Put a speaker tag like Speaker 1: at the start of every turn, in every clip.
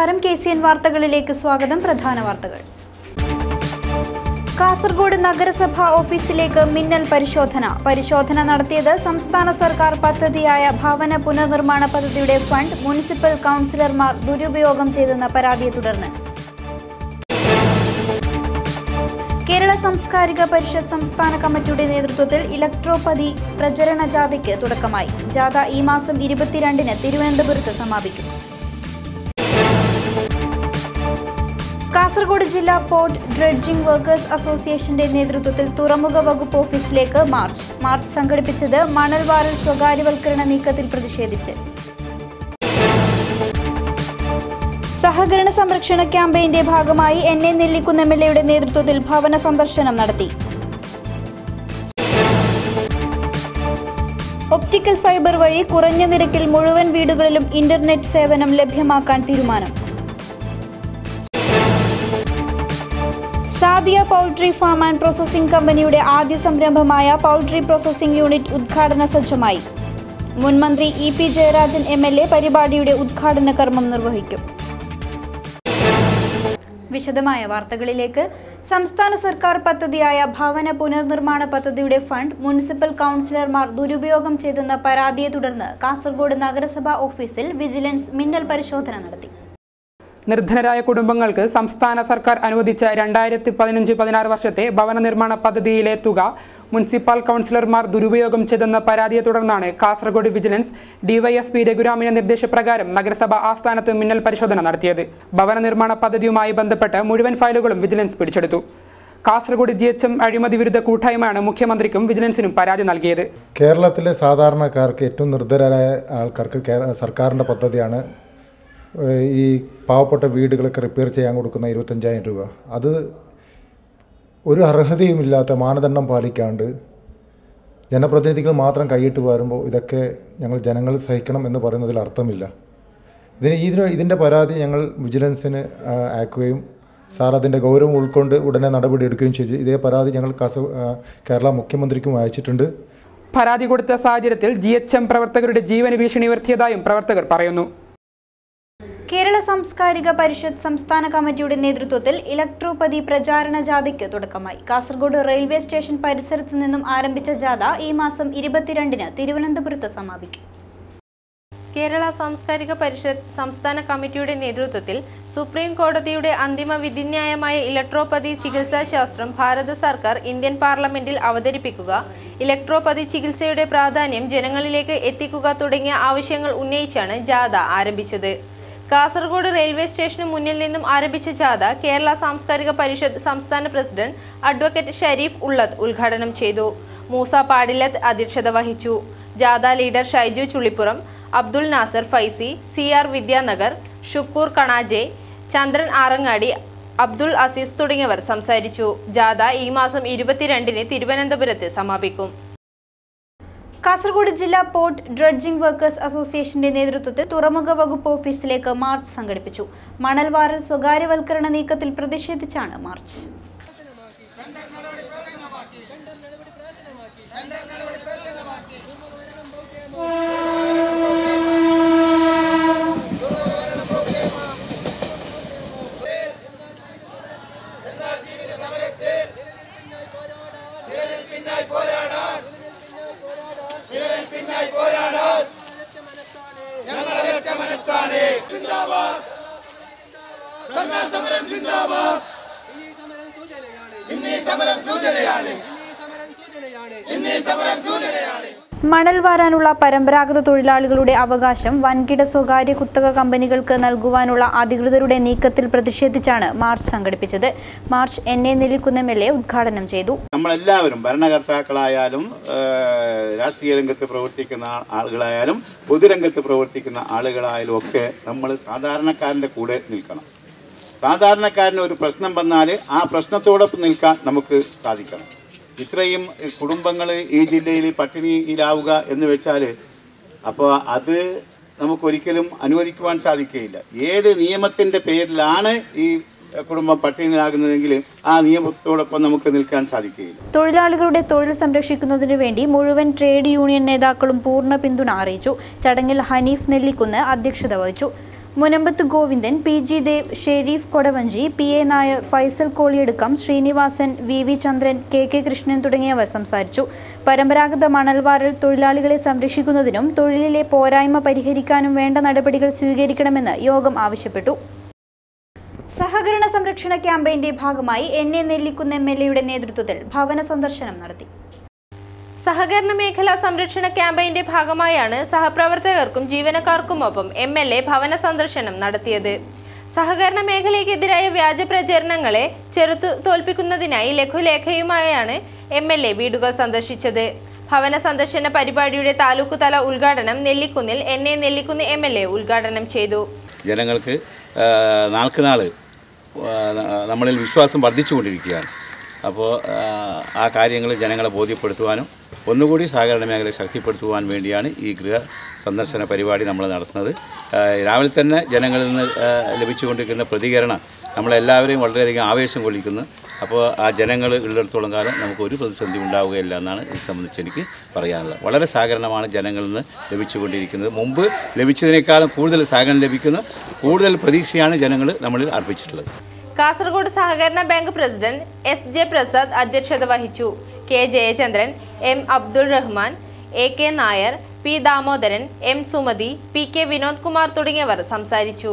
Speaker 1: നമസ്കാരം. K C N വാർത്തകളിലേക്ക് സ്വാഗതം. പ്രധാന വാർത്തകൾ. കാസർഗോഡ് നഗരസഭ ഓഫീസിലേക്ക് മിന്നൽ പരിശോധന. പരിശോധന നടത്തിയത് സംസ്ഥാന സർക്കാർ പദ്ധതിയായ ഭവന പുനർനിർമ്മാണ പദ്ധതിയുടെ ഫണ്ട് മുനിസിപ്പൽ കൗൺസിലർമാർ ദുരുപയോഗം ചെയ്തെന്ന പരാതിയെ തുടർന്ന്. കേരള സാംസ്കാരിക പരിഷത്ത് സംസ്ഥാന കമ്മിറ്റിയുടെ നേതൃത്വത്തിൽ ഇലക്ട്രോപതി പ്രചരണ ജാഥയ്ക്ക് തുടക്കമായി. ജാഥ ഈ മാസം ഇരുപത്തിരണ്ടിന് തിരുവനന്തപുരത്ത് സമാപിക്കും. കാസർഗോഡ് ജില്ലാ പോർട്ട് ഡ്രഡ്ജിംഗ് വർക്കേഴ്സ് അസോസിയേഷന്റെ നേതൃത്വത്തിൽ തുറമുഖ വകുപ്പ് ഓഫീസിലേക്ക് മാർച്ച്. മാർച്ച് സംഘടിപ്പിച്ചത് മണൽവാരൽ സ്വകാര്യവൽക്കരണ നീക്കത്തിൽ പ്രതിഷേധിച്ച്. സഹകരണ സംരക്ഷണ ക്യാമ്പയിന്റെ ഭാഗമായി N A Nellikunnu M L എയുടെ നേതൃത്വത്തിൽ ഭവന സന്ദർശനം നടത്തി. ഒപ്റ്റിക്കൽ ഫൈബർ വഴി കുറഞ്ഞ നിരക്കിൽ മുഴുവൻ വീടുകളിലും ഇന്റർനെറ്റ് സേവനം ലഭ്യമാക്കാൻ തീരുമാനം. Sadiya poultry farm and processing കമ്പനിയുടെ ആദ്യ സംരംഭമായ പൗൾട്രി പ്രോസസ്സിംഗ് യൂണിറ്റ് ഉദ്ഘാടന സജ്ജമായി. മുൻമന്ത്രി E P Jayarajan M L A പരിപാടിയുടെ ഉദ്ഘാടന കർമ്മം നിർവഹിക്കും. വിശദമായ വാർത്തകളിലേക്ക്. സംസ്ഥാന സർക്കാർ പദ്ധതിയായ ഭവന പുനർനിർമ്മാണ പദ്ധതിയുടെ ഫണ്ട് മുനിസിപ്പൽ കൗൺസിലർമാർ ദുരുപയോഗം ചെയ്തെന്ന പരാതിയെ തുടർന്ന് കാസർഗോഡ് നഗരസഭാ ഓഫീസിൽ വിജിലൻസ് മിന്നൽ പരിശോധന നടത്തി.
Speaker 2: നിർധനരായ കുടുംബങ്ങൾക്ക് സംസ്ഥാന സർക്കാർ അനുവദിച്ച രണ്ടായിരത്തി പതിനഞ്ച് പതിനാറ് വർഷത്തെ ഭവന നിർമ്മാണ പദ്ധതിയിലെ തുക മുനിസിപ്പൽ കൗൺസിലർമാർ ദുരുപയോഗം ചെയ്തെന്ന പരാതിയെ തുടർന്നാണ് കാസർഗോഡ് വിജിലൻസ് ഡിവൈഎസ്പി രഘുരാമിന്റെ നിർദ്ദേശപ്രകാരം നഗരസഭ ആസ്ഥാനത്ത് മിന്നൽ പരിശോധന നടത്തിയത്. ഭവന നിർമ്മാണ പദ്ധതിയുമായി ബന്ധപ്പെട്ട് മുഴുവൻ ഫയലുകളും വിജിലൻസ് പിടിച്ചെടുത്തു. കാസർഗോഡ് ജി എച്ച് എം അഴിമതി വിരുദ്ധ കൂട്ടായ്മയാണ് മുഖ്യമന്ത്രിക്കും വിജിലൻസിനും പരാതി നൽകിയത്.
Speaker 3: കേരളത്തിലെ സാധാരണക്കാർക്ക് ഏറ്റവും നിർദ്ധരായ ആൾക്കാർക്ക് സർക്കാരിന്റെ പദ്ധതിയാണ് ഈ പാവപ്പെട്ട വീടുകളൊക്കെ റിപ്പയർ ചെയ്യാൻ കൊടുക്കുന്ന ഇരുപത്തഞ്ചായിരം രൂപ. അത് ഒരു അർഹതയുമില്ലാത്ത മാനദണ്ഡം പാലിക്കാണ്ട് ജനപ്രതിനിധികൾ മാത്രം കൈയിട്ട് വരുമ്പോൾ ഇതൊക്കെ ഞങ്ങൾ ജനങ്ങൾ സഹിക്കണം എന്ന് പറയുന്നതിൽ അർത്ഥമില്ല. ഇതിന് ഇതിന് ഇതിന്റെ പരാതി ഞങ്ങൾ വിജിലൻസിന് അയക്കുകയും സാർ അതിന്റെ ഗൗരവം ഉൾക്കൊണ്ട് ഉടനെ നടപടി എടുക്കുകയും ചെയ്തു. ഇതേ പരാതി ഞങ്ങൾ കാസർ കേരള മുഖ്യമന്ത്രിക്കും അയച്ചിട്ടുണ്ട്.
Speaker 2: പരാതി കൊടുത്ത സാഹചര്യത്തിൽ ജി എച്ച് എം പ്രവർത്തകരുടെ ജീവന് ഭീഷണി ഉയർത്തിയതായും പ്രവർത്തകർ പറയുന്നു.
Speaker 1: കേരള സാംസ്കാരിക പരിഷത്ത് സംസ്ഥാന കമ്മിറ്റിയുടെ നേതൃത്വത്തിൽ ഇലക്ട്രോപതി പ്രചാരണ ജാഥയ്ക്ക് തുടക്കമായി. കാസർഗോഡ് റെയിൽവേ സ്റ്റേഷൻ പരിസരത്ത് നിന്നും ആരംഭിച്ച ജാഥ ഈ മാസം ഇരുപത്തിരണ്ടിന് തിരുവനന്തപുരത്ത് സമാപിക്കും.
Speaker 4: കേരള സാംസ്കാരിക പരിഷത്ത് സംസ്ഥാന കമ്മിറ്റിയുടെ നേതൃത്വത്തിൽ സുപ്രീം കോടതിയുടെ അന്തിമ വിധിന്യായമായ ഇലക്ട്രോപതി ചികിത്സാശാസ്ത്രം ഭാരത സർക്കാർ ഇന്ത്യൻ പാർലമെന്റിൽ അവതരിപ്പിക്കുക ഇലക്ട്രോപതി ചികിത്സയുടെ പ്രാധാന്യം ജനങ്ങളിലേക്ക് എത്തിക്കുക തുടങ്ങിയ ആവശ്യങ്ങൾ ഉന്നയിച്ചാണ് ജാഥ ആരംഭിച്ചത്. കാസർഗോഡ് റെയിൽവേ സ്റ്റേഷന് മുന്നിൽ നിന്നും ആരംഭിച്ച ജാഥ കേരള സാംസ്കാരിക പരിഷത്ത് സംസ്ഥാന പ്രസിഡന്റ് അഡ്വക്കേറ്റ് ഷരീഫ് ഉള്ളത് ഉദ്ഘാടനം ചെയ്തു. മൂസ പാടിലത്ത് അധ്യക്ഷത വഹിച്ചു. ജാഥ leader Shaiju Chulippuram Abdul Nasar Faizy C R Vidyanagar Shukoor Kanaje Chandran Arangadi Abdul Azeez തുടങ്ങിയവർ സംസാരിച്ചു. ജാഥ ഈ മാസം ഇരുപത്തിരണ്ടിന് തിരുവനന്തപുരത്ത് സമാപിക്കും.
Speaker 1: കാസർഗോഡ് ജില്ലാ പോർട്ട് ഡ്രഡ്ജിംഗ് വർക്കേഴ്സ് അസോസിയേഷന്റെ നേതൃത്വത്തിൽ തുറമുഖ വകുപ്പ് ഓഫീസിലേക്ക് മാർച്ച് സംഘടിപ്പിച്ചു. മണൽവാറിൽ സ്വകാര്യവൽക്കരണ നീക്കത്തിൽ പ്രതിഷേധിച്ചാണ് മാർച്ച്. മണൽ വാരാനുള്ള പരമ്പരാഗത തൊഴിലാളികളുടെ അവകാശം വൻകിട സ്വകാര്യ കുത്തക കമ്പനികൾക്ക് നൽകുവാനുള്ള അധികൃതരുടെ നീക്കത്തിൽ പ്രതിഷേധിച്ചാണ് മാർച്ച് സംഘടിപ്പിച്ചത്. March N A Nellikunnu M L A ഉദ്ഘാടനം ചെയ്തു.
Speaker 5: നമ്മളെല്ലാവരും ഭരണകർത്താക്കളായാലും രാഷ്ട്രീയ രംഗത്ത് പ്രവർത്തിക്കുന്ന ആളുകളായാലും പൊതുരംഗത്ത് പ്രവർത്തിക്കുന്ന ആളുകളായാലും ഒക്കെ നമ്മൾ സാധാരണക്കാരന്റെ കൂടെ നിൽക്കണം. സാധാരണക്കാരന് ഒരു പ്രശ്നം വന്നാൽ ആ പ്രശ്നത്തോടൊപ്പം നിൽക്കാൻ നമുക്ക് സാധിക്കണം. ഇത്രയും കുടുംബങ്ങൾ ഈ ജില്ലയിൽ പട്ടിണിയിലാവുക എന്ന് വെച്ചാൽ അപ്പോൾ അത് നമുക്കൊരിക്കലും അനുവദിക്കുവാൻ സാധിക്കുകയില്ല. ഏത് നിയമത്തിന്റെ പേരിലാണ് ഈ കുടുംബം പട്ടിണിയിലാകുന്നതെങ്കിൽ ആ നിയമത്തോടൊപ്പം നമുക്ക് നിൽക്കാൻ സാധിക്കുകയില്ല.
Speaker 1: തൊഴിലാളികളുടെ തൊഴിൽ സംരക്ഷിക്കുന്നതിനു വേണ്ടി മുഴുവൻ ട്രേഡ് യൂണിയൻ നേതാക്കളും പൂർണ പിന്തുണ അറിയിച്ചു. ചടങ്ങിൽ ഹനീഫ് നെല്ലിക്കുന്ന് അധ്യക്ഷത വഹിച്ചു. Munambath Govindan P. G. Dev Shareef Kodavanchi P. A. Nair Faisal Koliyadukkam Srinivasan V. V. Chandran K. K. Krishnan തുടങ്ങിയവർ സംസാരിച്ചു. പരമ്പരാഗത മണൽവാരൽ തൊഴിലാളികളെ സംരക്ഷിക്കുന്നതിനും തൊഴിലിലെ പോരായ്മ പരിഹരിക്കാനും വേണ്ട നടപടികൾ സ്വീകരിക്കണമെന്ന് യോഗം ആവശ്യപ്പെട്ടു. സഹകരണ സംരക്ഷണ ക്യാമ്പയിന്റെ ഭാഗമായി N. A. Nellikunnu M. L. എയുടെ നേതൃത്വത്തിൽ ഭവന സന്ദർശനം നടത്തി.
Speaker 4: സഹകരണ മേഖലാ സംരക്ഷണ ക്യാമ്പയിന്റെ ഭാഗമായാണ് സഹപ്രവർത്തകർക്കും ജീവനക്കാർക്കുമൊപ്പം എം എൽ എ ഭവന സന്ദർശനം നടത്തിയത്. സഹകരണ മേഖലയ്ക്കെതിരായ വ്യാജ പ്രചരണങ്ങളെ ചെറുത്തു തോൽപ്പിക്കുന്നതിനായി ലഘുലേഖയുമായാണ് എം എൽ എ വീടുകൾ സന്ദർശിച്ചത്. ഭവന സന്ദർശന പരിപാടിയുടെ താലൂക്ക് തല ഉദ്ഘാടനം Nellikunnel N A Nellikunnu M L A ഉദ്ഘാടനം ചെയ്തു.
Speaker 5: ജനങ്ങൾക്ക് ആ, നാൾക്ക് നാൾ നമ്മളിൽ വിശ്വാസം വർദ്ധിച്ചുകൊണ്ടിരിക്കുകയാണ്. അപ്പോൾ ആ, കാര്യങ്ങൾ ജനങ്ങളെ ബോധ്യപ്പെടുത്തുവാനും ഒന്നുകൂടി സഹകരണ മേഖലയെ ശക്തിപ്പെടുത്തുവാൻ വേണ്ടിയാണ് ഈ ഗൃഹ സന്ദർശന പരിപാടി നമ്മൾ നടത്തുന്നത്. രാവിലെ തന്നെ ജനങ്ങളിൽ നിന്ന് ലഭിച്ചുകൊണ്ടിരിക്കുന്ന പ്രതികരണം നമ്മളെല്ലാവരെയും വളരെയധികം ആവേശം കൊള്ളിക്കുന്നു. അപ്പോൾ ആ ജനങ്ങൾ ഉള്ളിടത്തോളം കാലം നമുക്ക് ഒരു പ്രതിസന്ധി ഉണ്ടാവുകയില്ല എന്നാണ് ഇത് സംബന്ധിച്ച് എനിക്ക് പറയാനുള്ളത്. വളരെ സഹകരണമാണ് ജനങ്ങളിൽ നിന്ന് ലഭിച്ചുകൊണ്ടിരിക്കുന്നത്. മുമ്പ് ലഭിച്ചതിനേക്കാളും കൂടുതൽ സഹകരണം ലഭിക്കുന്നു കൂടുതൽ പ്രതീക്ഷയാണ് ജനങ്ങൾ നമ്മളിൽ അർപ്പിച്ചിട്ടുള്ളത്.
Speaker 4: കാസർഗോഡ് സഹകരണ bank president S J Prasad അധ്യക്ഷത വഹിച്ചു. K Jayachandran M Abdul Rahman A K Nair P Damodaran M Sumathi P K Vinod Kumar തുടങ്ങിയവർ സംസാരിച്ചു.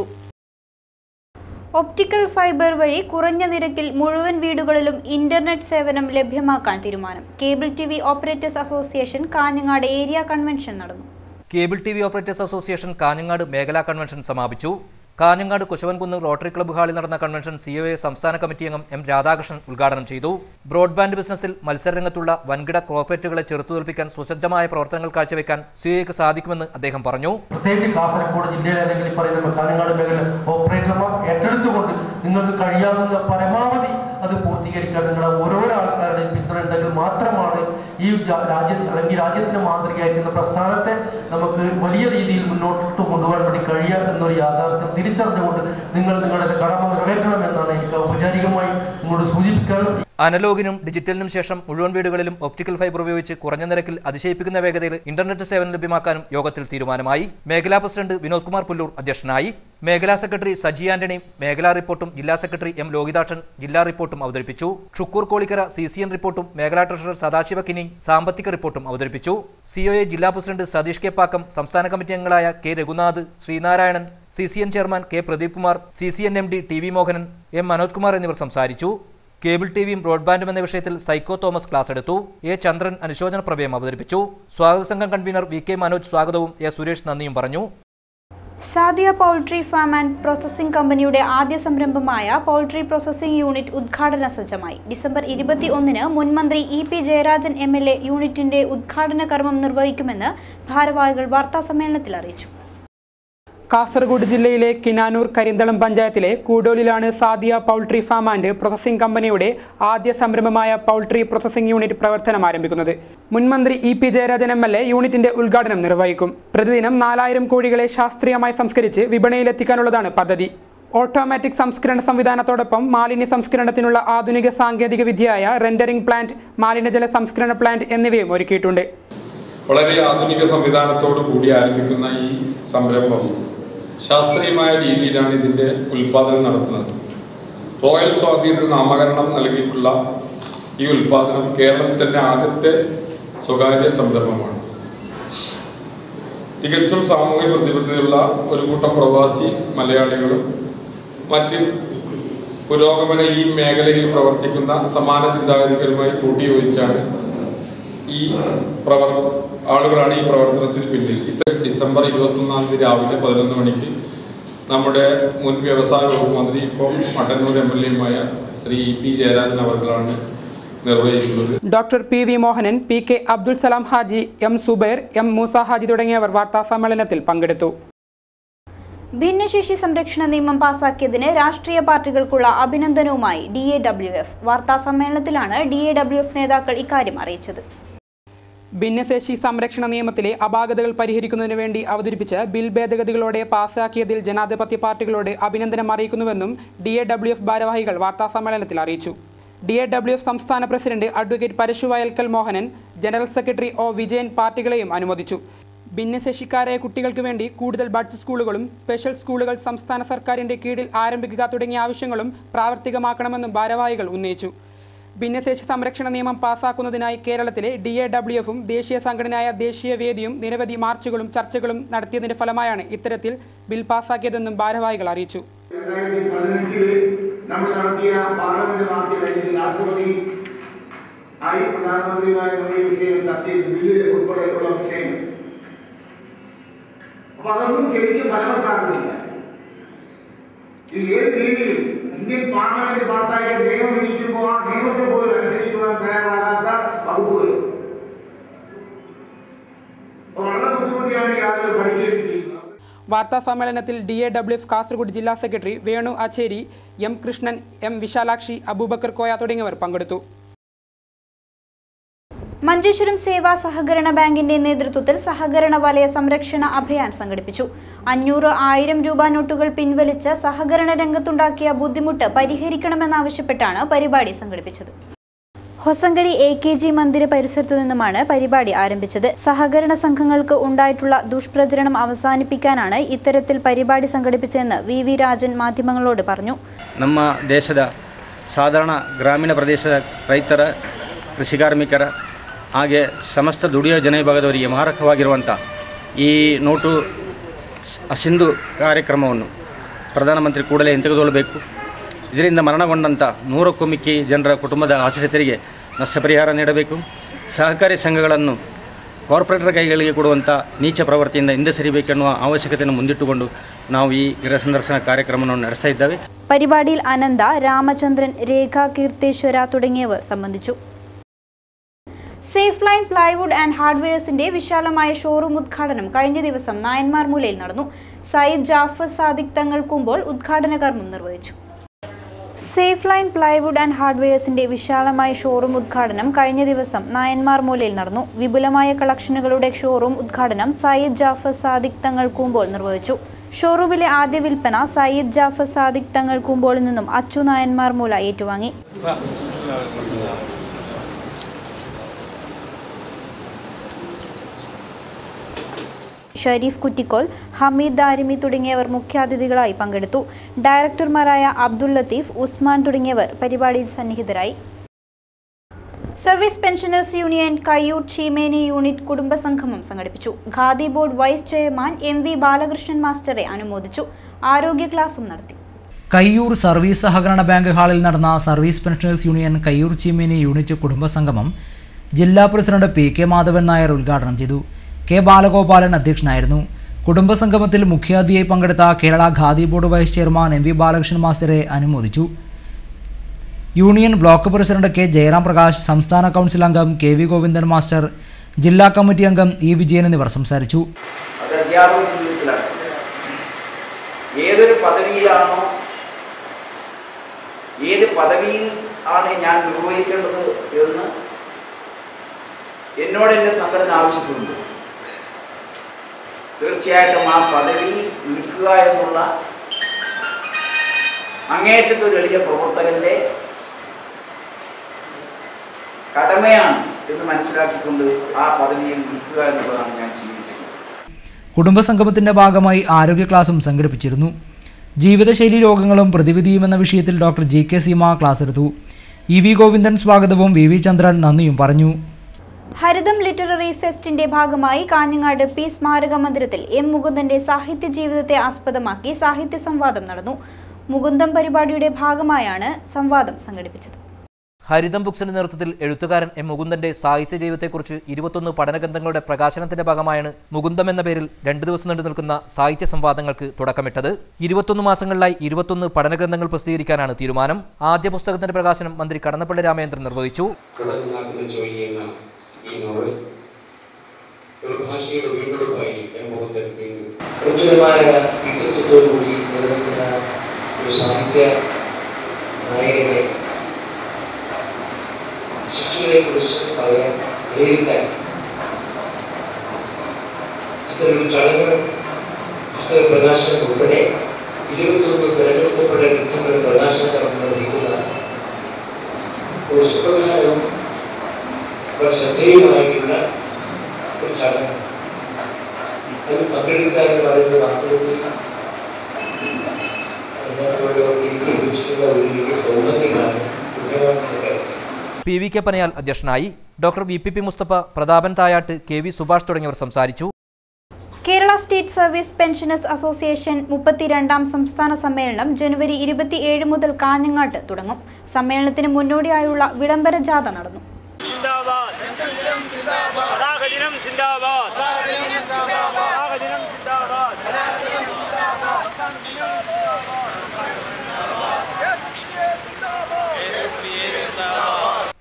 Speaker 1: ഒപ്റ്റിക്കൽ ഫൈബർ വഴി കുറഞ്ഞ നിരക്കിൽ മുഴുവൻ വീടുകളിലും ഇന്റർനെറ്റ് സേവനം ലഭ്യമാക്കാൻ തീരുമാനം. Cable T V operators association Kanhangad area convention നടന്നു.
Speaker 6: Cable T V operators association Kanhangad മേഖലാ കൺവെൻഷൻ സമാപിച്ചു. കാഞ്ഞങ്ങാട് കുശവൻകുന്ന് റോട്ടറി ക്ലബ്ബ് ഹാളിൽ നടന്ന കൺവെൻഷൻ സി ഒ സംസ്ഥാന കമ്മിറ്റി അംഗം എം രാധാകൃഷ്ണൻ ഉദ്ഘാടനം ചെയ്തു. ബ്രോഡ്ബാൻഡ് ബിസിനസ്സിൽ മത്സരരംഗത്തുള്ള വൻകിട കോർപ്പറേറ്റുകളെ ചെറുത്തുതോൽപ്പിക്കാൻ സുസജ്ജമായ പ്രവർത്തനങ്ങൾ കാഴ്ചവെക്കാൻ സി ഒക്ക് സാധിക്കുമെന്ന് അദ്ദേഹം പറഞ്ഞു.
Speaker 7: പ്രത്യേകിച്ച് കാസർഗോഡ് ജില്ലയിൽ അല്ലെങ്കിൽ പറയുന്ന കാഞ്ഞങ്ങാട് മേഖല ഓപ്പറേറ്റർമാർ ഏറ്റെടുത്തുകൊണ്ട് നിങ്ങൾക്ക് കഴിയാവുന്ന പരമാവധി അത് പൂർത്തീകരിക്കാൻ നിങ്ങളുടെ ഓരോരോ ആൾക്കാരുടെയും പിന്തുണ ഉണ്ടെങ്കിൽ മാത്രമാണ് ഈ ജ- രാജ്യം അല്ലെങ്കിൽ രാജ്യത്തിന് മാതൃകയായിരിക്കുന്ന പ്രസ്ഥാനത്തെ നമുക്ക് വലിയ രീതിയിൽ മുന്നോട്ട് കൊണ്ടുപോകാൻ വേണ്ടി കഴിയുക എന്നൊരു യാഥാർത്ഥ്യം തിരിച്ചറിഞ്ഞുകൊണ്ട് നിങ്ങൾ നിങ്ങളുടെ കടമ നിറവേറ്റണം എന്നാണ് എനിക്ക് ഔപചാരികമായി നിങ്ങളോട് സൂചിപ്പിക്കാൻ
Speaker 6: അനലോഗിനും ഡിജിറ്റലിനും ശേഷം മുഴുവൻ വീടുകളിലും ഒപ്റ്റിക്കൽ ഫൈബർ ഉപയോഗിച്ച് കുറഞ്ഞ നിരക്കിൽ അതിശയിപ്പിക്കുന്ന വേഗതയിൽ ഇന്റർനെറ്റ് സേവനം ലഭ്യമാക്കാനും യോഗത്തിൽ തീരുമാനമായി. മേഖലാ പ്രസിഡന്റ് വിനോദ് കുമാർ പുല്ലൂർ അധ്യക്ഷനായി. മേഖലാ സെക്രട്ടറി സജി ആന്റണി മേഖലാ റിപ്പോർട്ടും ജില്ലാ സെക്രട്ടറി എം ലോകിതാക്ഷൻ ജില്ലാ റിപ്പോർട്ടും അവതരിപ്പിച്ചു. Shukoor Kolikkara C C N റിപ്പോർട്ടും മേഖലാ ട്രഷറർ സദാശിവ കിനി സാമ്പത്തിക റിപ്പോർട്ടും അവതരിപ്പിച്ചു. സിഒഎ ജില്ലാ പ്രസിഡന്റ് സതീഷ് കെ പാക്കം സംസ്ഥാന കമ്മിറ്റി അംഗങ്ങളായ K Raghunath Sreenarayanan C C N chairman K Pradeep Kumar C C N M D T V Mohanan M Manoj Kumar എന്നിവർ സംസാരിച്ചു. കേബിൾ ടിവിയും ബ്രോഡ്ബാൻഡും എന്ന വിഷയത്തിൽ സൈക്കോ തോമസ് ക്ലാസ് എടുത്തു. എ ചന്ദ്രൻ അനുശോചന പ്രമേയം അവതരിപ്പിച്ചു. സ്വാഗത സംഘം കൺവീനർ വി കെ മനോജ് സ്വാഗതവും എ സുരേഷ് നന്ദിയും പറഞ്ഞു.
Speaker 1: Sadiya poultry farm and processing കമ്പനിയുടെ ആദ്യ സംരംഭമായ പൗൾട്രി പ്രോസസ്സിംഗ് യൂണിറ്റ് ഉദ്ഘാടന സജ്ജമായി. ഡിസംബർ ഇരുപത്തി ഒന്നിന് മുൻമന്ത്രി E P Jayarajan M L A യൂണിറ്റിന്റെ ഉദ്ഘാടന കർമ്മം നിർവഹിക്കുമെന്ന് ഭാരവാഹികൾ വാർത്താസമ്മേളനത്തിൽ അറിയിച്ചു.
Speaker 2: കാസർഗോഡ് ജില്ലയിലെ കിനാനൂർ കരിന്തളം പഞ്ചായത്തിലെ കൂടോലിലാണ് Sadiya poultry farm and processing കമ്പനിയുടെ ആദ്യ സംരംഭമായ പൗൾട്രി പ്രോസസ്സിംഗ് യൂണിറ്റ് പ്രവർത്തനം ആരംഭിക്കുന്നത്. മുൻമന്ത്രി E P Jayarajan M L A യൂണിറ്റിന്റെ ഉദ്ഘാടനം നിർവഹിക്കും. പ്രതിദിനം നാലായിരം കോഴികളെ ശാസ്ത്രീയമായി സംസ്കരിച്ച് വിപണിയിലെത്തിക്കാനുള്ളതാണ് പദ്ധതി. ഓട്ടോമാറ്റിക് സംസ്കരണ സംവിധാനത്തോടൊപ്പം മാലിന്യ സംസ്കരണത്തിനുള്ള ആധുനിക സാങ്കേതിക വിദ്യയായ റെൻഡറിംഗ് പ്ലാന്റ് മാലിന്യജല സംസ്കരണ പ്ലാന്റ് എന്നിവയും ഒരുക്കിയിട്ടുണ്ട്.
Speaker 8: വളരെ ആധുനിക സംവിധാനത്തോടു കൂടി ആരംഭിക്കുന്ന ഈ സംരംഭം ശാസ്ത്രീയമായ രീതിയിലാണ് ഇതിന്റെ ഉൽപ്പാദനം നടത്തുന്നത്. റോയൽ സ്വാധീന നാമകരണം നൽകിയിട്ടുള്ള ഈ ഉൽപ്പാദനം കേരളത്തിന്റെ ആദ്യത്തെ സ്വകാര്യ സംരംഭമാണ്. തികച്ചും സാമൂഹ്യ പ്രതിബദ്ധതയുള്ള ഒരു കൂട്ടം പ്രവാസി മലയാളികളും മറ്റ് പുരോഗമന ഈ മേഖലയിൽ പ്രവർത്തിക്കുന്ന സമാന ചിന്താഗതികളുമായി കൂട്ടിയോജിച്ചാണ് ഈ പ്രവർത്ത ആളുകളാണ് ഈ പ്രവർത്തനത്തിന് പിന്നിൽ. ഇത് ഡിസംബർ ഇരുപത്തൊന്നാം തീയതി രാവിലെ പതിനൊന്ന് മണിക്ക് നമ്മുടെ മുൻ വ്യവസായ വകുപ്പ് മന്ത്രി ഇപ്പം മട്ടന്നൂർ എം എൽ എയുമായ ശ്രീ ഇ പി ജയരാജൻ അവർകളാണ് നിർവഹിക്കുന്നത്.
Speaker 2: Doctor P V Mohanan P K Abdul Salam Haji M Subair M Moosa Haji തുടങ്ങിയവർ വാർത്താ സമ്മേളനത്തിൽ പങ്കെടുത്തു.
Speaker 1: ഭിന്നശേഷി സംരക്ഷണ നിയമം പാസാക്കിയതിന് രാഷ്ട്രീയ പാർട്ടികൾക്കുള്ള അഭിനന്ദനവുമായി ഡി എ ഡബ്ല്യു എഫ്. വാർത്താ സമ്മേളനത്തിലാണ് ഡി എ ഡബ്ല്യു എഫ് നേതാക്കൾ ഇക്കാര്യം അറിയിച്ചത്.
Speaker 2: ഭിന്നശേഷി സംരക്ഷണ നിയമത്തിലെ അപാകതകൾ പരിഹരിക്കുന്നതിനു വേണ്ടി അവതരിപ്പിച്ച ബിൽ ഭേദഗതികളോടെ പാസാക്കിയതിൽ ജനാധിപത്യ പാർട്ടികളോട് അഭിനന്ദനം അറിയിക്കുന്നുവെന്നും ഡി എ ഡബ്ല്യു എഫ് ഭാരവാഹികൾ വാർത്താസമ്മേളനത്തിൽ അറിയിച്ചു. ഡി എ ഡബ്ല്യു എഫ് സംസ്ഥാന president advocate Parashu Vayalkkal Mohanan general secretary O Vijayan പാർട്ടികളെയും അനുമോദിച്ചു. ഭിന്നശേഷിക്കാരായ കുട്ടികൾക്ക് വേണ്ടി കൂടുതൽ ബഡ്ജറ്റ് സ്കൂളുകളും സ്പെഷ്യൽ സ്കൂളുകൾ സംസ്ഥാന സർക്കാരിന്റെ കീഴിൽ ആരംഭിക്കുക തുടങ്ങിയ ആവശ്യങ്ങളും പ്രാവർത്തികമാക്കണമെന്നും ഭാരവാഹികൾ ഉന്നയിച്ചു. ഭിന്നശേഷി സംരക്ഷണ നിയമം പാസാക്കുന്നതിനായി കേരളത്തിലെ ഡി എ ഡബ്ല്യു എഫും ദേശീയ സംഘടനയായ ദേശീയ വേദിയും നിരവധി മാർച്ചുകളും ചർച്ചകളും നടത്തിയതിന്റെ ഫലമായാണ് ഇത്തരത്തിൽ ബിൽ പാസാക്കിയതെന്നും ഭാരവാഹികൾ അറിയിച്ചു.
Speaker 9: നമ്മൾ നടത്തിയ പാർലമെന്റ് മാർച്ച് രാഷ്ട്രപതി അപ്പൊ അതൊന്നും ശരിക്കും ഇത് ഏത് രീതിയിൽ ഇന്ത്യൻ പാർലമെന്റ് പാസ്സാക്കിയ നിയമം വിധിക്കുമ്പോൾ ആ നിയമത്തെ പോലും അനുസരിക്കുവാൻ തയ്യാറാകാത്ത വകുപ്പുകൾ
Speaker 2: വാർത്താ സമ്മേളനത്തിൽ D A W F Kasaragod ജില്ലാ secretary Venu Achery M Krishnan M Vishalakshi Aboobacker Koya തുടങ്ങിയവർ പങ്കെടുത്തു.
Speaker 1: മഞ്ചേശ്വരം സേവാ സഹകരണ ബാങ്കിന്റെ നേതൃത്വത്തിൽ സഹകരണ വലയ സംരക്ഷണ അഭയാൻ സംഘടിപ്പിച്ചു. അഞ്ഞൂറ് ആയിരം രൂപ നോട്ടുകൾ പിൻവലിച്ച് സഹകരണ രംഗത്തുണ്ടാക്കിയ ബുദ്ധിമുട്ട് പരിഹരിക്കണമെന്നാവശ്യപ്പെട്ടാണ് പരിപാടി സംഘടിപ്പിച്ചത്. ഹൊസങ്കടി എ കെ ജി മന്ദിര പരിസരത്തു നിന്നുമാണ് പരിപാടി ആരംഭിച്ചത്. സഹകരണ സംഘങ്ങൾക്ക് ഉണ്ടായിട്ടുള്ള ദുഷ്പ്രചരണം അവസാനിപ്പിക്കാനാണ് ഇത്തരത്തിൽ പരിപാടി സംഘടിപ്പിച്ചതെന്ന് വി വി രാജൻ മാധ്യമങ്ങളോട് പറഞ്ഞു.
Speaker 10: നമ്മ ದೇಶದ സാധാരണ ഗ്രാമീണ ಪ್ರದೇಶದ ರೈತರ ಕೃಷಿ ಹಾಗೆ ಸಮಸ್ತ ದುಡಿಯೋ ಜನವಿಭಾಗದವರಿಗೆ ಮಾರಕವಾಗಿರುವಂಥ ಈ ನೋಟು ಸಿಂಧು ಕಾರ್ಯಕ್ರಮವನ್ನು ಪ್ರಧಾನಮಂತ್ರಿ ಕೂಡಲೇ ಹಿಂತೆಗೆದುಕೊಳ್ಳಬೇಕು ಇದರಿಂದ ಮರಣಗೊಂಡಂಥ ನೂರಕ್ಕೂ ಮಿಕ್ಕಿ ಜನರ ಕುಟುಂಬದ ಆಶ್ರಿತರಿಗೆ ನಷ್ಟ ಪರಿಹಾರ ನೀಡಬೇಕು ಸಹಕಾರಿ ಸಂಘಗಳನ್ನು ಕಾರ್ಪೊರೇಟರ್ ಕೈಗಳಿಗೆ ಕೊಡುವಂಥ ನೀಚ ಪ್ರವೃತ್ತಿಯಿಂದ ಹಿಂದೆ ಸರಿಬೇಕೆನ್ನುವ ಅವಶ್ಯಕತೆಯನ್ನು ಮುಂದಿಟ್ಟುಕೊಂಡು ನಾವು ಈ ಗೃಹ ಸಂದರ್ಶನ ಕಾರ್ಯಕ್ರಮವನ್ನು ನಡೆಸ್ತಾ ಇದ್ದೇವೆ
Speaker 1: പരിപാടിയിൽ അനന്ത രാമചന്ദ്രൻ രേഖ കീർത്തേശ്വര തുടങ്ങിയവർ സംബന്ധിച്ചു സേഫ് ലൈൻ പ്ലൈവുഡ് ആൻഡ് ഹാർഡ്വെയർസിന്റെ വിശാലമായ ഷോറൂം ഉദ്ഘാടനം കഴിഞ്ഞ ദിവസം നായന്മാർ മൂലയിൽ നടന്നു. സയ്യിദ് ജാഫർ സാദിഖ് തങ്ങൾ കുമ്പോൾ ഉദ്ഘാടന കർമ്മം നിർവഹിച്ചു. സേഫ് ലൈൻ പ്ലൈവുഡ് ആൻഡ് ഹാർഡ്വെയർസിന്റെ വിശാലമായ ഷോറൂം ഉദ്ഘാടനം കഴിഞ്ഞ ദിവസം നായന്മാർ മൂലയിൽ നടന്നു. വിപുലമായ കളക്ഷനുകളുടെ ഷോറൂം ഉദ്ഘാടനം സയ്യിദ് ജാഫർ സാദിഖ് തങ്ങൾ നിർവഹിച്ചു. ഷോറൂമിലെ ആദ്യ വിൽപ്പന സയ്യിദ് ജാഫർ സാദിഖ് തങ്ങൾ നിന്നും അച്ചു നായന്മാർ മൂല ഏറ്റുവാങ്ങി. ഷരീഫ് കുറ്റിക്കോൽ ഹമീദ് ദാരിമി തുടങ്ങിയവർ മുഖ്യാതിഥികളായി പങ്കെടുത്തു. ഡയറക്ടർമാരായ അബ്ദുൽ ലത്തീഫ് ഉസ്മാൻ തുടങ്ങിയവർ പരിപാടിയിൽ സന്നിഹിതരായി. Service pensioners union Kayyur Cheemeni unit കുടുംബസംഗമം സംഘടിപ്പിച്ചു. Khadi board vice chairman M V Balakrishnan മാസ്റ്ററെ അനുമോദിച്ചു. ആരോഗ്യ ക്ലാസും നടത്തി.
Speaker 11: കയ്യൂർ സർവീസ് സഹകരണ ബാങ്ക് ഹാളിൽ നടന്ന service pensioners union Kayyur Cheemeni unit കുടുംബസംഗമം ജില്ലാ president P K Madhavan Nair ഉദ്ഘാടനം ചെയ്തു. കെ ബാലഗോപാലൻ അധ്യക്ഷനായിരുന്നു. കുടുംബസംഗമത്തിൽ മുഖ്യാതിഥിയായി പങ്കെടുത്ത Kerala khadi board vice chairman M V Balakrishnan മാസ്റ്ററെ അനുമോദിച്ചു. Union block president K Jayaram Prakash സംസ്ഥാന കൗൺസിൽ അംഗം കെ വി ഗോവിന്ദൻ മാസ്റ്റർ ജില്ലാ കമ്മിറ്റി അംഗം ഇ വിജയൻ എന്നിവർ സംസാരിച്ചു.
Speaker 12: ഏതൊരു പദവിയിലാണോ ഏത് പദവിയിൽ ആണ് ഞാൻ നിർവഹിക്കേണ്ടത് എന്ന് എന്നോട് എന്റെ സംഘടന ആവശ്യപ്പെടുന്നു. തീർച്ചയായിട്ടും ആ പദവി നിൽക്കുക എന്നുള്ള അങ്ങേറ്റത്തെ ഒരു എളിയ പ്രവർത്തകന്റെ കടമയാണ് എന്ന് മനസ്സിലാക്കിക്കൊണ്ട് ആ പദവിയിൽ നിൽക്കുക എന്നുള്ളതാണ് ഞാൻ സ്വീകരിച്ചത്.
Speaker 11: കുടുംബസംഗമത്തിന്റെ ഭാഗമായി ആരോഗ്യ ക്ലാസും സംഘടിപ്പിച്ചിരുന്നു. ജീവിതശൈലി രോഗങ്ങളും പ്രതിവിധിയും എന്ന വിഷയത്തിൽ doctor G K Seema class എടുത്തു. ഇ വി ഗോവിന്ദൻ സ്വാഗതവും വി വി ചന്ദ്രൻ നന്ദിയും പറഞ്ഞു.
Speaker 1: ഹരിതം ലിറ്റററി ഫെസ്റ്റിന്റെ ഭാഗമായി കാഞ്ഞങ്ങാട് പി സ്മാരക മന്ദിരത്തിൽ എം മുകുന്ദന്റെ സാഹിത്യ ജീവിതത്തെ ആസ്പദമാക്കി സാഹിത്യ സംവാദം നടന്നു. മുകുന്ദം പരിപാടിയുടെ ഭാഗമായാണ് സംവാദം സംഘടിപ്പിച്ചത്.
Speaker 6: ഹരിതം ബുക്സിന്റെ നേതൃത്വത്തിൽ എഴുത്തുകാരൻ എം മുകുന്ദന്റെ സാഹിത്യ ജീവിതത്തെക്കുറിച്ച് ഇരുപത്തൊന്ന് പഠനഗ്രന്ഥങ്ങളുടെ പ്രകാശനത്തിന്റെ ഭാഗമായാണ് മുകുന്ദം എന്ന പേരിൽ രണ്ടു ദിവസം നീണ്ടു നിൽക്കുന്ന സാഹിത്യ സംവാദങ്ങൾക്ക് തുടക്കമിട്ടത്. ഇരുപത്തൊന്ന് മാസങ്ങളിലായി ഇരുപത്തൊന്ന് പഠനഗ്രന്ഥങ്ങൾ പ്രസിദ്ധീകരിക്കാനാണ് തീരുമാനം. ആദ്യ പുസ്തകത്തിന്റെ പ്രകാശനം മന്ത്രി കടന്നപ്പള്ളി രാമേന്ദ്രൻ നിർവഹിച്ചു.
Speaker 13: ഈ നോവൽ. ഒരു ഭാഷയുടെ വീണ്ടെടുപ്പായി എം മുകുന്ദൻ വീണ്ടും.
Speaker 14: ഉജ്ജ്വലമായ വ്യക്തിത്വത്തോടുകൂടി നിലനിൽക്കുന്ന ഒരു സാഹിത്യ നായകനെ ശിക്ഷകളെ കുറിച്ച് പറയാൻ പ്രേരിക്കാൻ ഇത്തരൊരു ചടങ്ങ് പുസ്തക പ്രകാശനം ഉൾപ്പെടെ ഇരുപത്തൊന്ന് തിരഞ്ഞെടുക്കപ്പെട്ട ഗ്രന്ഥങ്ങളുടെ പ്രകാശനം നടന്നുകൊണ്ടിരിക്കുന്ന ഒരു സുപ്രധാനവും വളരെ ശ്രദ്ധേയമായിട്ടുള്ള ഒരു ചടങ്ങ്. അത് പങ്കെടുക്കുക എന്ന് പറയുന്നത് വാസ്തവത്തിൽ
Speaker 6: പി വി കെ പനയാൽ അധ്യക്ഷനായി doctor V P P Musthafa Prathapan Thayattu K V Subhash തുടങ്ങിയവർ സംസാരിച്ചു.
Speaker 1: Kerala state service pensioners association മുപ്പത്തിരണ്ടാം സംസ്ഥാന സമ്മേളനം ജനുവരി ഇരുപത്തിയേഴ് മുതൽ കാഞ്ഞങ്ങാട്ട് തുടങ്ങും. സമ്മേളനത്തിന് മുന്നോടിയായുള്ള വിളംബര ജാഥ നടന്നു.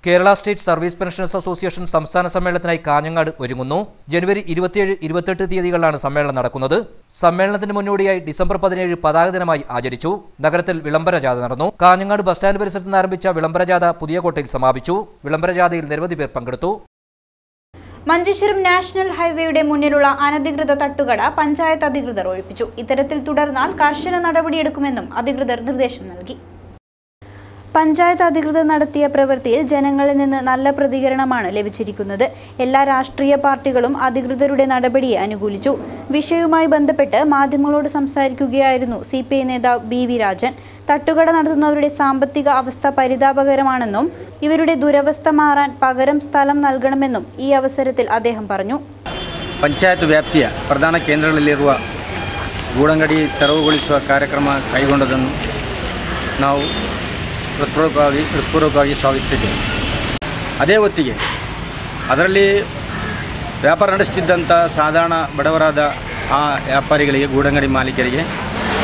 Speaker 6: Kerala state service pensioners association സംസ്ഥാന സമ്മേളനത്തിനായി കാഞ്ഞങ്ങാട് ഒരുങ്ങുന്നു. ജനുവരി ഇരുപത്തിയേഴ് ഇരുപത്തെട്ട് തീയതികളിലാണ് സമ്മേളനം നടക്കുന്നത്. സമ്മേളനത്തിന് മുന്നോടിയായി ഡിസംബർ പതിനേഴ് പതാക ദിനമായി ആചരിച്ചു. നഗരത്തിൽ വിളംബര ജാഥ നടന്നു. കാഞ്ഞങ്ങാട് ബസ് സ്റ്റാൻഡ് പരിസരത്ത് നിന്ന് ആരംഭിച്ച വിളംബര ജാഥ പുതിയ സമാപിച്ചു. വിളംബര ജാഥയിൽ നിരവധി പേർ പങ്കെടുത്തു.
Speaker 1: മഞ്ചേശ്വരം നാഷണൽ ഹൈവേയുടെ മുന്നിലുള്ള അനധികൃത തട്ടുകട പഞ്ചായത്ത് അധികൃതർ ഒഴിപ്പിച്ചു. ഇത്തരത്തിൽ തുടർന്നാൽ കർശന നടപടിയെടുക്കുമെന്നും അധികൃതർ നിർദ്ദേശം നൽകി. പഞ്ചായത്ത് അധികൃതർ നടത്തിയ പ്രവൃത്തിയിൽ ജനങ്ങളിൽ നിന്ന് നല്ല പ്രതികരണമാണ് ലഭിച്ചിരിക്കുന്നത്. എല്ലാ രാഷ്ട്രീയ പാർട്ടികളും അധികൃതരുടെ നടപടിയെ അനുകൂലിച്ചു. വിഷയവുമായി ബന്ധപ്പെട്ട് മാധ്യമങ്ങളോട് സംസാരിക്കുകയായിരുന്നു സി പി ഐ നേതാവ് ബി വി രാജൻ. തട്ടുകട നടത്തുന്നവരുടെ സാമ്പത്തിക അവസ്ഥ പരിതാപകരമാണെന്നും ഇവരുടെ ദുരവസ്ഥ മാറാൻ പകരം സ്ഥലം നൽകണമെന്നും ഈ അവസരത്തിൽ അദ്ദേഹം പറഞ്ഞു.
Speaker 10: പഞ്ചായത്ത് ವ್ಯಾಪ್ತಿಯ ಪ್ರಧಾನ ಕೇಂದ್ರಗಳಲ್ಲಿರುವ ಗೂಡಂಗಡಿ ತೆರವುಗೊಳಿಸುವ ಕಾರ್ಯಕ್ರಮ കൈകൊണ്ടതെന്നും നാവ് ಹೃತ್ಪೂರ್ವಕವಾಗಿ ಹೃತ್ಪೂರ್ವಕವಾಗಿ ಸ್ವಾಗತಿಸಿದ್ದೇವೆ ಅದೇ ಹೊತ್ತಿಗೆ ಅದರಲ್ಲಿ ವ್ಯಾಪಾರ ನಡೆಸುತ್ತಿದ್ದಂಥ ಸಾಧಾರಣ ಬಡವರಾದ ಆ ವ್ಯಾಪಾರಿಗಳಿಗೆ ಗೂಡಂಗಡಿ ಮಾಲೀಕರಿಗೆ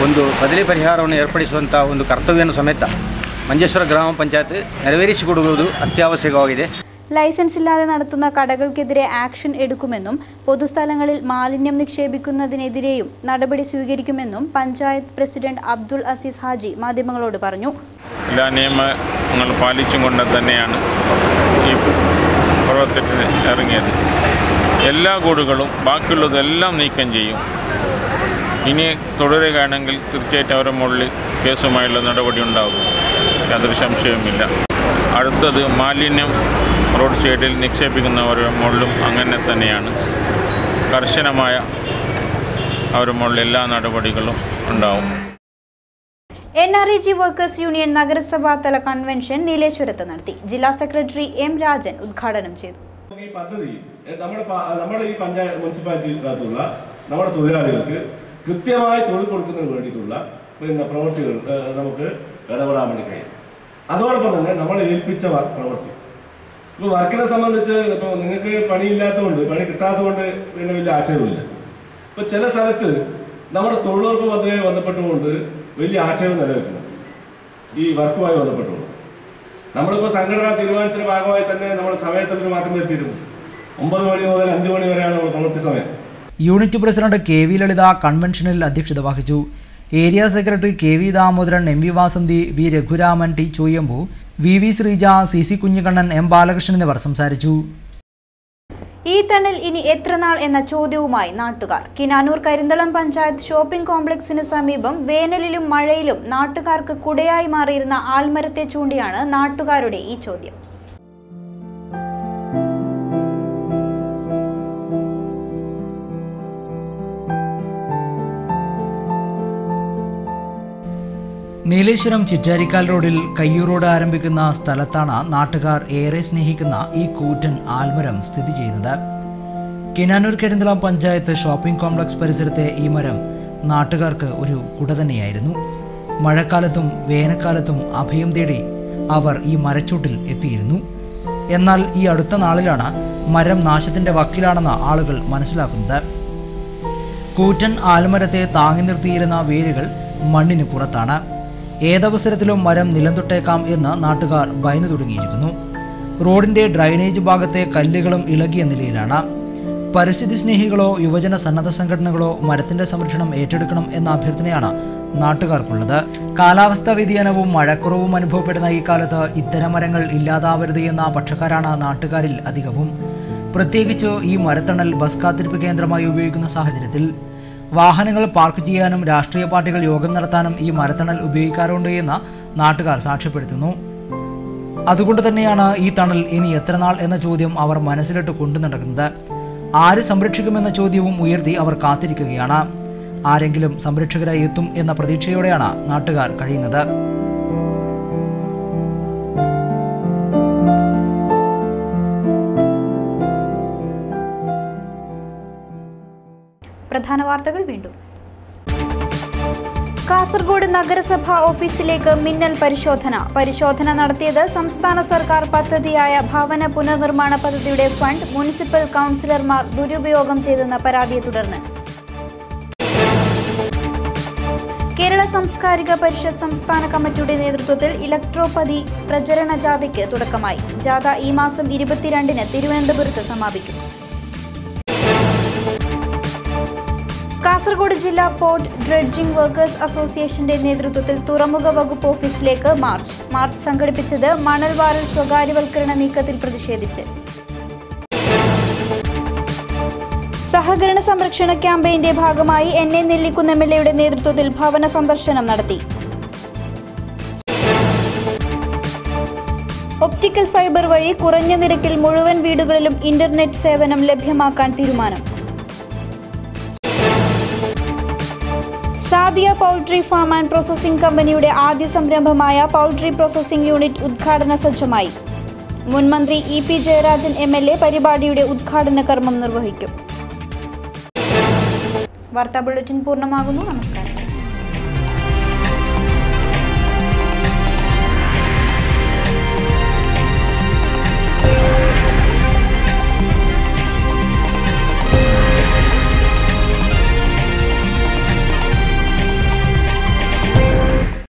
Speaker 10: ಒಂದು ಬದಲಿ ಪರಿಹಾರವನ್ನು ಏರ್ಪಡಿಸುವಂಥ ಒಂದು ಕರ್ತವ್ಯವನ್ನು ಸಮೇತ ಮಂಜೇಶ್ವರ ಗ್ರಾಮ ಪಂಚಾಯತ್ ನೆರವೇರಿಸಿಕೊಡುವುದು ಅತ್ಯವಶ್ಯಕವಾಗಿದೆ
Speaker 1: ലൈസൻസ് ഇല്ലാതെ നടത്തുന്ന കടകൾക്കെതിരെ ആക്ഷൻ എടുക്കുമെന്നും പൊതുസ്ഥലങ്ങളിൽ മാലിന്യം നിക്ഷേപിക്കുന്നതിനെതിരെയും നടപടി സ്വീകരിക്കുമെന്നും പഞ്ചായത്ത് പ്രസിഡന്റ് അബ്ദുൾ അസീസ് ഹാജി മാധ്യമങ്ങളോട് പറഞ്ഞു
Speaker 15: എല്ലാ നിയമങ്ങൾ പാലിച്ചും കൊണ്ട് തന്നെയാണ് ഈ പ്രവർത്തനത്തിന് ഇറങ്ങിയത്. എല്ലാ കൂടുകളും ബാക്കിയുള്ളതെല്ലാം നീക്കം ചെയ്യും. ഇനി തുടരുകയാണെങ്കിൽ തീർച്ചയായിട്ടും അവരുടെ മുകളിൽ കേസുമായുള്ള നടപടി ഉണ്ടാകും. യാതൊരു സംശയവുമില്ല. അടുത്തത് മാലിന്യം റോഡ് സൈഡിൽ നിക്ഷേപിക്കുന്നവരുടെ മുകളിലും അങ്ങനെ തന്നെയാണ്. കർശനമായ അവരുടെ മുകളിൽ എല്ലാ നടപടികളും ഉണ്ടാവും.
Speaker 1: N R E G workers union നഗരസഭാതല convention നീലേശ്വരത്ത് നടത്തി ജില്ലാ സെക്രട്ടറി എം രാജൻ ഉദ്ഘാടനം ചെയ്തു.
Speaker 16: ഈ പദ്ധതി നമ്മുടെ നമ്മുടെ ഈ പഞ്ചായത്ത് മുനിസിപ്പാലിറ്റിയിനകത്തുള്ള നമ്മുടെ തൊഴിലാളികൾക്ക് കൃത്യമായി തൊഴിൽ കൊടുക്കുന്നതിന് വേണ്ടിയിട്ടുള്ള പിന്നെ പ്രവൃത്തികൾ നമുക്ക് ഇടപെടാൻ വേണ്ടി കഴിയും. അതോടൊപ്പം തന്നെ നമ്മൾ ഏൽപ്പിച്ച പ്രവൃത്തി. ഇപ്പോൾ വർക്കിനെ സംബന്ധിച്ച് ഇപ്പോൾ നിങ്ങൾക്ക് പണിയില്ലാത്തതുകൊണ്ട് പണി കിട്ടാത്തതുകൊണ്ട് പിന്നെ വലിയ ആക്ഷേപമില്ല ഇപ്പോൾ ചില സ്ഥലത്ത് നമ്മുടെ തൊഴിലുറപ്പ് പദ്ധതിയുമായി ബന്ധപ്പെട്ടുകൊണ്ട് വലിയ ആക്ഷേപം നിലനിൽക്കുന്നു ഈ വർക്കുമായി ബന്ധപ്പെട്ടുള്ളൂ നമ്മളിപ്പോൾ സംഘടന തീരുമാനിച്ചതിന്റെ ഭാഗമായി തന്നെ നമ്മൾ സമയത്തിൽ ഒരു മാറ്റം വരുത്തിയിരുന്നു. ഒമ്പത് മണി മുതൽ അഞ്ച് മണി വരെയാണ് നമ്മൾ പ്രവൃത്തി സമയം.
Speaker 11: Unit president K V Lalitha കൺവെൻഷനിൽ അധ്യക്ഷത വഹിച്ചു. Area secretary K V Damodaran M V Vasanthi V Raghuraman T Choyyambu V V Sreeja C C Kunhukannan M Balakrishnan എന്നിവർ സംസാരിച്ചു.
Speaker 1: ഈ തണൽ ഇനി എത്ര നാൾ എന്ന ചോദ്യവുമായി നാട്ടുകാർ. കിനാനൂർ കരിന്തളം പഞ്ചായത്ത് ഷോപ്പിംഗ് കോംപ്ലക്സിന് സമീപം വേനലിലും മഴയിലും നാട്ടുകാർക്ക് കുടയായി മാറിയിരുന്ന ആൽമരത്തെ ചൂണ്ടിയാണ് നാട്ടുകാരുടെ ഈ ചോദ്യം.
Speaker 11: നീലേശ്വരം ചിറ്റാരിക്കാൽ റോഡിൽ കയ്യൂർ റോഡ് ആരംഭിക്കുന്ന സ്ഥലത്താണ് നാട്ടുകാർ ഏറെ സ്നേഹിക്കുന്ന ഈ കൂറ്റൻ ആൽമരം സ്ഥിതി ചെയ്യുന്നത്. കിനാനൂർ കരിന്തളം പഞ്ചായത്ത് ഷോപ്പിംഗ് കോംപ്ലക്സ് പരിസരത്തെ ഈ മരം നാട്ടുകാർക്ക് ഒരു കുട തന്നെയായിരുന്നു. മഴക്കാലത്തും വേനൽക്കാലത്തും അഭയം തേടി അവർ ഈ മരച്ചൂട്ടിൽ എത്തിയിരുന്നു. എന്നാൽ ഈ അടുത്ത നാളിലാണ് മരം നാശത്തിന്റെ വക്കിലാണെന്ന് ആളുകൾ മനസ്സിലാക്കുന്നത്. കൂറ്റൻ ആൽമരത്തെ താങ്ങി നിർത്തിയിരുന്ന വേരുകൾ മണ്ണിന് പുറത്താണ്. ഏതവസരത്തിലും മരം നിലംതൊട്ടേക്കാം എന്ന് നാട്ടുകാർ ഭയന്നു തുടങ്ങിയിരിക്കുന്നു. റോഡിന്റെ ഡ്രൈനേജ് ഭാഗത്തെ കല്ലുകളും ഇളകിയ നിലയിലാണ്. പരിസ്ഥിതി സ്നേഹികളോ യുവജന സന്നദ്ധ സംഘടനകളോ മരത്തിന്റെ സംരക്ഷണം ഏറ്റെടുക്കണം എന്ന അഭ്യർത്ഥനയാണ് നാട്ടുകാർക്കുള്ളത്. കാലാവസ്ഥാ വ്യതിയാനവും മഴക്കുറവും അനുഭവപ്പെടുന്ന ഈ കാലത്ത് ഇത്തരം മരങ്ങൾ ഇല്ലാതാവരുത് എന്ന പക്ഷക്കാരാണ് നാട്ടുകാരിൽ അധികവും. പ്രത്യേകിച്ച് ഈ മരത്തണൽ ബസ് കാത്തിരിപ്പ് കേന്ദ്രമായി ഉപയോഗിക്കുന്ന സാഹചര്യത്തിൽ വാഹനങ്ങൾ പാർക്ക് ചെയ്യാനും രാഷ്ട്രീയ പാർട്ടികൾ യോഗം നടത്താനും ഈ മരത്തണൽ ഉപയോഗിക്കാറുണ്ട് എന്ന് നാട്ടുകാർ സാക്ഷ്യപ്പെടുത്തുന്നു. അതുകൊണ്ട് തന്നെയാണ് ഈ തണൽ ഇനി എത്ര നാൾ എന്ന ചോദ്യം അവർ മനസ്സിലിട്ട് കൊണ്ടു നടക്കുന്നത്. ആര് സംരക്ഷിക്കുമെന്ന ചോദ്യവും ഉയർത്തി അവർ കാത്തിരിക്കുകയാണ്. ആരെങ്കിലും സംരക്ഷകരായി എത്തും എന്ന പ്രതീക്ഷയോടെയാണ് നാട്ടുകാർ കഴിയുന്നത്.
Speaker 1: പ്രധാന വാർത്തകൾ വീണ്ടും. കാസർഗോഡ് നഗരസഭ ഓഫീസിലേക്ക് മിന്നൽ പരിശോധന. പരിശോധന നടത്തിയത് സംസ്ഥാന സർക്കാർ പദ്ധതിയായ ഭവന പുനർനിർമ്മാണ പദ്ധതിയുടെ ഫണ്ട് മുനിസിപ്പൽ കൗൺസിലർമാർ ദുരുപയോഗം ചെയ്തെന്ന പരാതിയെ തുടർന്ന്. കേരള സാംസ്കാരിക പരിഷത്ത് സംസ്ഥാന കമ്മിറ്റിയുടെ നേതൃത്വത്തിൽ ഇലക്ട്രോപതി പ്രചരണ ജാഥയ്ക്ക് തുടക്കമായി. ജാഥ ഈ മാസം ഇരുപത്തിരണ്ടിന് തിരുവനന്തപുരത്ത് സമാപിക്കും. കാസർഗോഡ് ജില്ലാ പോർട്ട് ഡ്രഡ്ജിംഗ് വർക്കേഴ്സ് അസോസിയേഷന്റെ നേതൃത്വത്തിൽ തുറമുഖ വകുപ്പ് ഓഫീസിലേക്ക് മാർച്ച്. മാർച്ച് സംഘടിപ്പിച്ചത് മണൽ വാരൽ സ്വകാര്യവൽക്കരണ നീക്കത്തിൽ പ്രതിഷേധിച്ച്. സഹകരണ സംരക്ഷണ ക്യാമ്പയിന്റെ ഭാഗമായി N A Nellikunnu M L എയുടെ നേതൃത്വത്തിൽ ഭവന സന്ദർശനം നടത്തി. ഒപ്റ്റിക്കൽ ഫൈബർ വഴി കുറഞ്ഞ നിരക്കിൽ മുഴുവൻ വീടുകളിലും ഇന്റർനെറ്റ് സേവനം ലഭ്യമാക്കാൻ തീരുമാനം. Sadiya poultry farm and processing കമ്പനിയുടെ ആദ്യ സംരംഭമായ പൗൾട്രി പ്രോസസ്സിംഗ് യൂണിറ്റ് ഉദ്ഘാടന സജ്ജമായി. മുൻമന്ത്രി E P Jayarajan M L A പരിപാടിയുടെ ഉദ്ഘാടന കർമ്മം നിർവഹിക്കും. വാർത്താ ബുള്ളറ്റിൻ പൂർണമാകുന്നു. നമസ്കാരം.